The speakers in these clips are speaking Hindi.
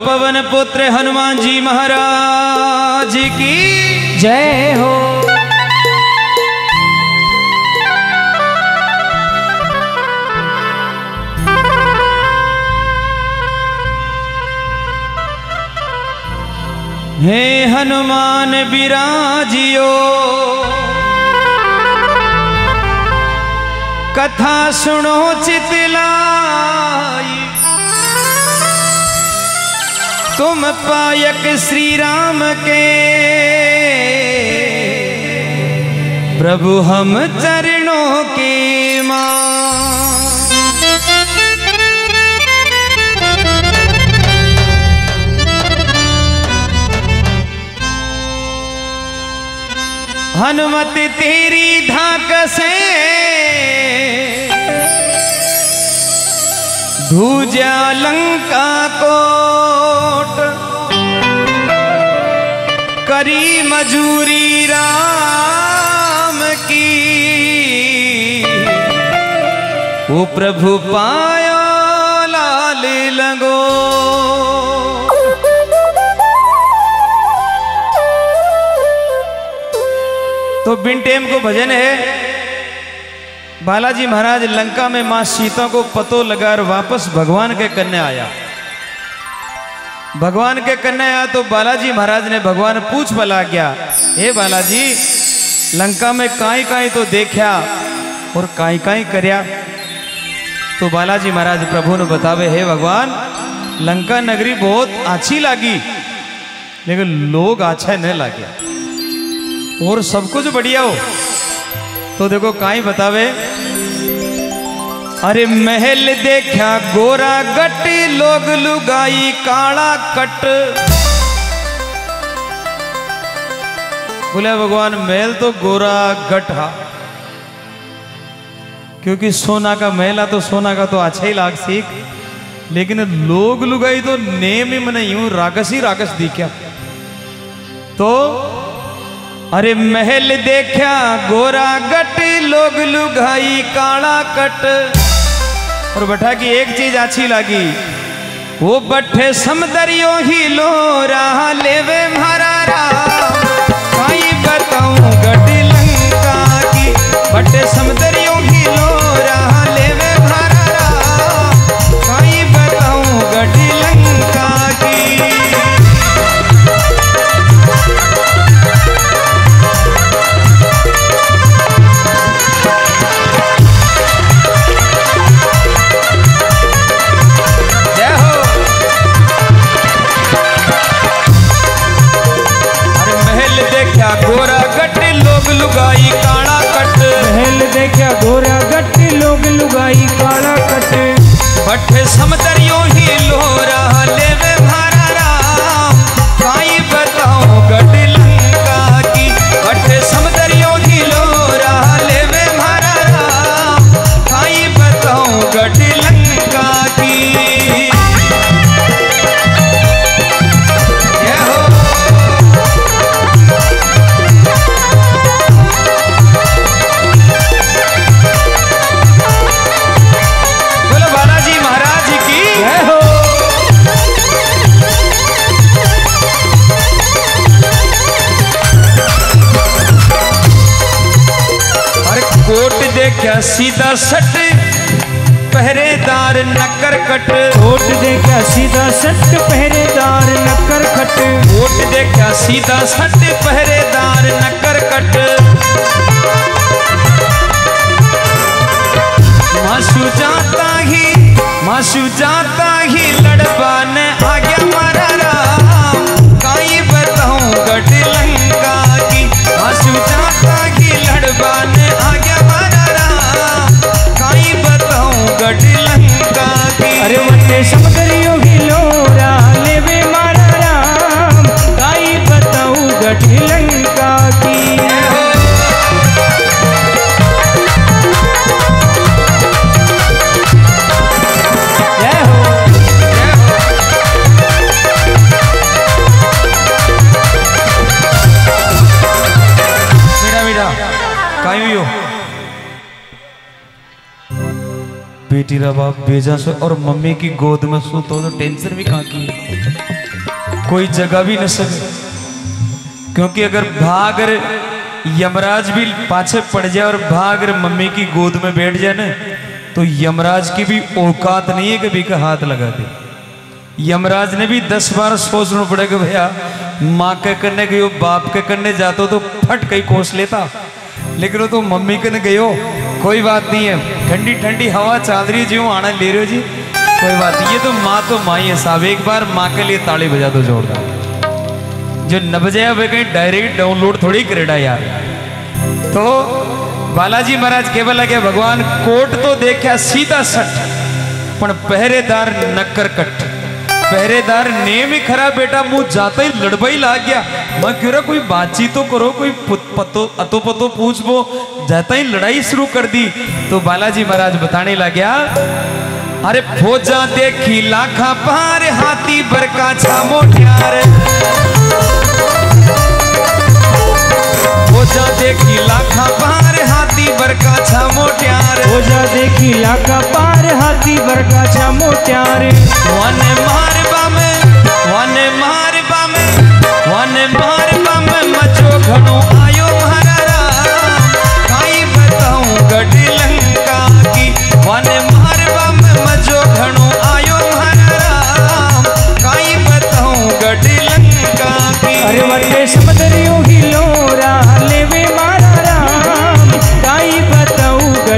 पवन पुत्र हनुमान जी महाराज की। जय हो। हे हनुमान विराजियो कथा सुनो चितलाई तुम पायक श्री राम के। प्रभु हम चरणों के माँ। हनुमत तेरी धाक से धूजा लंका कोट। करी मजूरी राम की। वो प्रभु पायो लाल लगो। तो बिन टेम को भजन है। बालाजी महाराज लंका में माँ सीता को पतो लगा और वापस भगवान के कन्या आया। भगवान के कन्या आया तो बालाजी महाराज ने भगवान पूछ बला गया हे बालाजी, लंका में काई काई तो देखा और काई काई करया? तो बालाजी महाराज प्रभु ने बतावे, हे भगवान, लंका नगरी बहुत अच्छी लगी, लेकिन लोग अच्छा नहीं लगे। और सब कुछ बढ़िया हो। तो देखो, काई बतावे। अरे महल देखा, गोरा गट लोग लुगाई, काला कट। बोले, भगवान, महल तो गोरा गट हा। क्योंकि सोना का महल तो सोना का तो अच्छा ही लाग सीख। लेकिन लोग लुगाई तो नेम ही मन यूँ रागस ही रागस दिखा तो अरे महल देखा, गोरा गट, लोग लुघाई काला कट। और बैठा की एक चीज़ अच्छी लगी, वो बठे समदरियो ही लो रहा लेवे मारा देखा सीधा सट पहरेदार नकर कट कोट देखा सीधा सट पहरेदार नक्कर खट। कोट देखा सीधा सट पहरेदार नकर कट मासू जाता ही मासू जाता ही लड़बान आ गया बेटी रा बाप भेजा सो और मम्मी की गोद में सो तो, तो टेंशन भी कहाँ की? कोई जगह भी न सके। क्योंकि अगर भागर यमराज भी पाछे पड़ जाए और भागर मम्मी की गोद में बैठ जाए ना तो यमराज की भी औकात नहीं है कभी का हाथ लगा दे। यमराज ने भी दस बार सोचना पड़ेगा भैया माँ के करने गयो बाप के करने जाते तो फट कहीं कोस लेता। लेकिन वो तो मम्मी के गयो कोई बात नहीं है। ठंडी ठंडी हवा चाल रही है जी आना ले रहे हो जी। कोई बात नहीं, ये तो माँ तो माँ ही है साहब। एक बार माँ के लिए ताली बजा दो जोरदार। जो न बजाया वे कहीं डायरेक्ट डाउनलोड थोड़ी करेडा यार। तो बालाजी महाराज केवल लगे, भगवान कोट तो देखा, सीधा सट। पर पहरेदार नक्कर कट पहरेदार नेम ही खरा बेटा, मुँह जाता ही लड़बई लाग गया। मैं क्यों रहा, कोई बातचीत तो करो, कोई पतो अतो पतो पूछ वो जाता ही लड़ाई शुरू कर दी। तो बालाजी महाराज बताने लग गया अरे, फौजा देखी लाखा पार हाथी बरका छा मोटियार। फौजा देखी लाखा पार हाथी बरका छा मोटियार ओजा देखी लाका पार हाथी बरका छा मोट्यारे वने मारबा में वने मारबा में वने मारबा में मचो घणो आयो महारारा काई बताऊँ गढ़ी लंका की। वने मारबा में मचो घणो आयो महारारा काई बताऊँ गढ़ी लंका की। अरे वटे समदरियो हिलोरा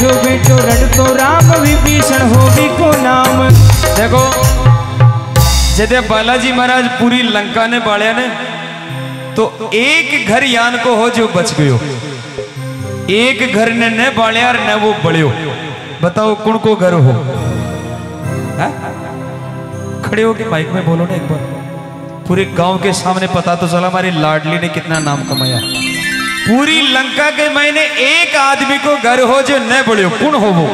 बैठो बैठो रटतो राम विभीषण होगी को नाम। देखो, जदे बालाजी महाराज पूरी लंका ने बाड़िया ने तो एक घर यान को हो जो बच गयो। एक घर ने न बाड़िया न वो बड़ियो बताओ, कुण को घर हो? हैं? खड़े हो के माइक में बोलो ना एक बार। पूरे गाँव के सामने पता तो चला, हमारी लाडली ने कितना नाम कमाया। पूरी लंका के महीने एक आदमी को घर हो जो न बड़ियो कौन हो वो?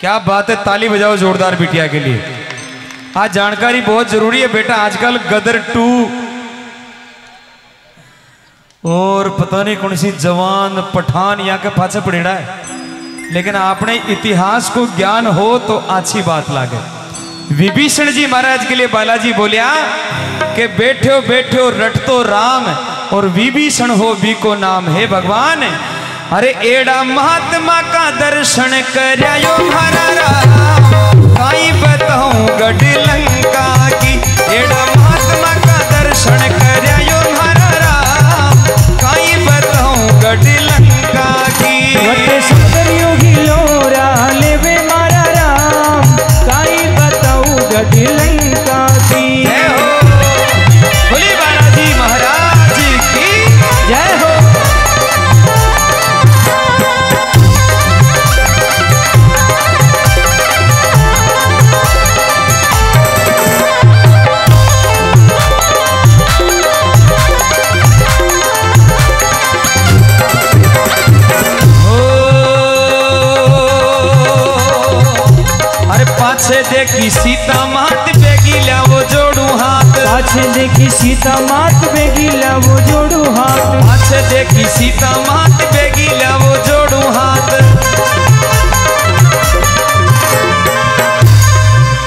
क्या बात है ताली बजाओ जोरदार बिटिया के लिए। आज जानकारी बहुत ज़रूरी है बेटा आजकल गदर टू और पता नहीं कौन सी जवान पठान यहाँ के पाछे पड़ेड़ा है। लेकिन आपने इतिहास को ज्ञान हो तो अच्छी बात लागे। विभीषण जी महाराज के लिए बालाजी बोलिया कि बैठो बैठो रटतो राम। और विभीषण हो भी को नाम। है भगवान, अरे एड़ा महात्मा का दर्शन करायो हरा बताऊँ गढ़ अरे पाछे देखी सीता मात बेगी वो जोड़ू हाथ। पाछे देखी सीता मात बेगीला वो जोड़ू हाथ। पाछे देखी सीता मात बेगी वो जोड़ू हाथ।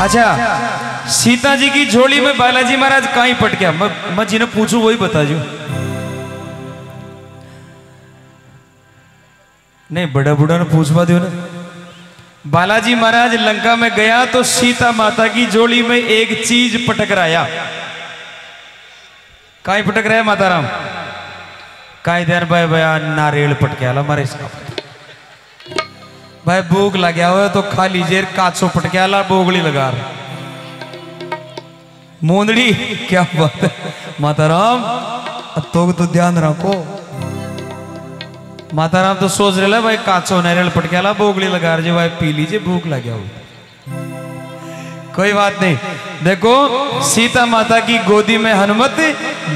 अच्छा सीता जी की झोली में बालाजी महाराज कहीं पट गया मैं मैं जिन्हें पूछूँ वही बता जो नहीं बड़ा बूढ़ा ने पूछवा दियो ना। बालाजी महाराज लंका में गया तो सीता माता की जोड़ी में एक चीज़ पटक राया। काई पटक रहा है माता राम काई देर भाई भया नारियल पटक्याला मारे इसका। भाई भूख लग्या हुआ तो खा लीजिए काचो पटक्याला बोगली लगा मोंदड़ी, क्या बात है? माता राम तो तो ध्यान रखो। माता राम तो सोच रहे भाई काचो नारियल पटकेला बोगली लगा रहे, भाई पी लीजिए भूख लगे हो। कोई बात नहीं। देखो, सीता माता की गोदी में हनुमत,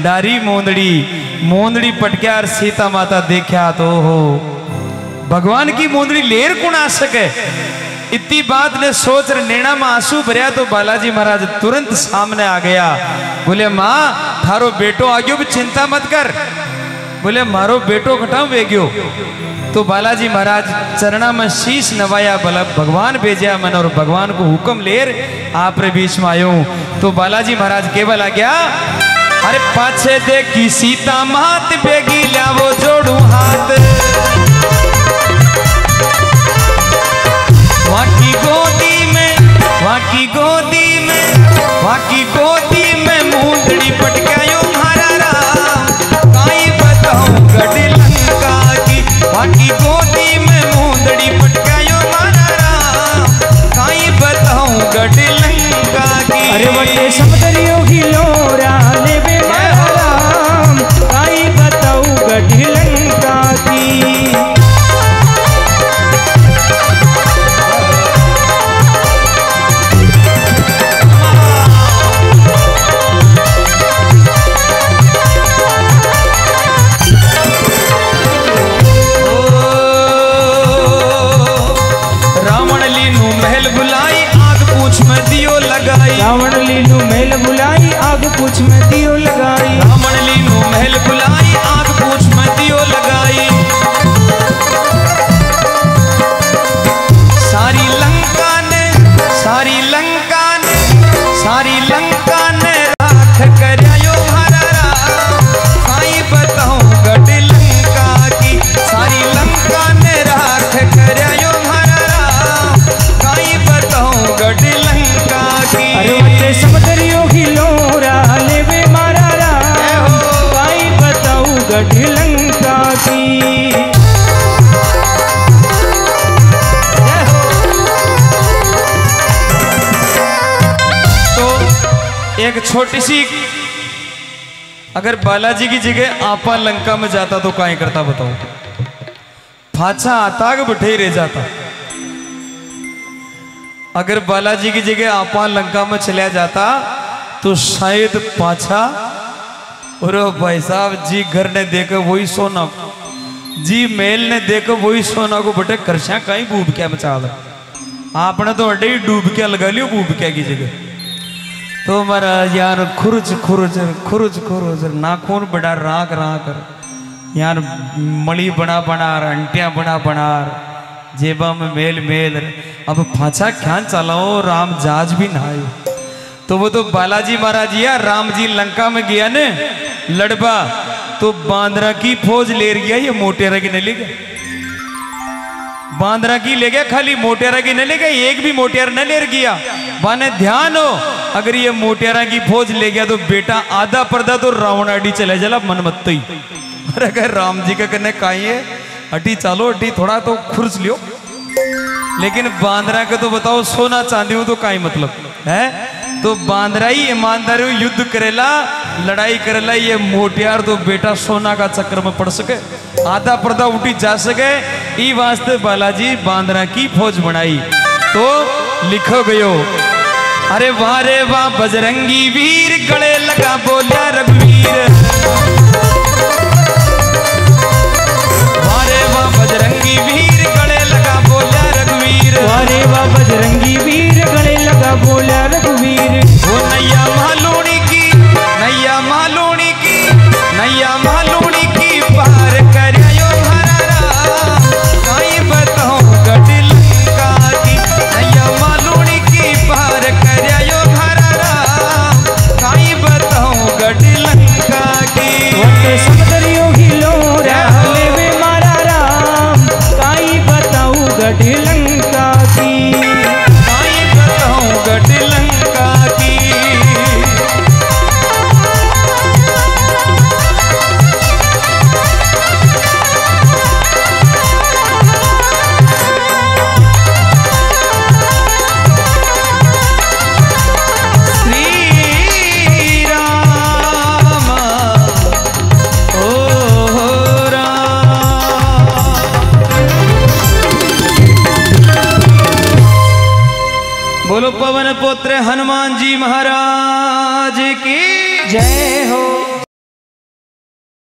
डारी मोंदड़ी मोंदड़ी पटक्या और सीता माता देखा तो हो। भगवान की मोंदड़ी लेर कौन आ सके? इतनी बात ने सोच नैना में आँसू भरिया तो बालाजी महाराज तुरंत सामने आ गया। बोले, माँ, थारो बेटो आ गयो चिंता मत कर। बोले, मारो बेटो घटाऊ वेग्यो? तो बालाजी महाराज, चरणा में शीश नवाया, बल, भगवान भेजा मन और भगवान को हुक्म लेर आप रे बीच में आयो तो बालाजी महाराज केवल आ गया, अरे पाछे देखी सीता मात बेगी लावो जोड़ू हाथ। वाकी गोदी में, वाकी गोदी एक छोटी सी, अगर बालाजी की जगह आपा लंका में जाता तो काय करता बताओ। फाचा आता कि बैठे ही रह जाता। अगर बालाजी की जगह आपा लंका में चला जाता तो शायद पाछा और भाई साहब जी घर ने देखो वही सोना को जी मेल ने देखो वही सोना को बटे करशा कहीं बूब क्या मचा दो। आपने तो अड्डे ही डूब के लगा लियो, बूब क्या की जगह। तो महाराज यार खुरुच खुरुच खुरुच खुरुच नाखून बड़ा राख राख यार मड़ी बना बना अंटिया बना बना जेबा में मेल मेल अब फाचा ख्यान चलाओ, राम जाज भी ना तो वो तो बालाजी महाराज या राम जी लंका में गया ने, लड़बा तो बांद्रा की फौज ले गया ये मोटेरा की नहीं ले गया बांद्रा की ले गया, खाली मोटेरा की नहीं ले गया एक भी मोटेर न ले गया। बाने ध्यान हो अगर ये मोटेरा की फौज ले गया तो बेटा आधा पर्दा तो रावण अड्डी चले जला मन मत अरे अगर राम जी का काई है अटी चालो अटी थोड़ा तो खुर्च लियो। लेकिन बांद्रा का तो बताओ, सोना चांदी हो तो काई मतलब? है? तो बांद्रा ही ईमानदारी युद्ध करेला, लड़ाई करेला, ये मोटियार तो बेटा सोना का चक्कर में पड़ सके। आधा पर्दा उठी जा सके, ई वास्ते बालाजी बांद्रा की फौज बनाई। तो लिखो गयो अरे वाह रे वाह बजरंगी वीर गले लगा बोला रघुवीर। वाह रे वाह बजरंगी वीर गले लगा बोला रघुवीर। वाह रे वाह बजरंगी वीर गले लगा बोला रघुवीर। वो नैया मालूनी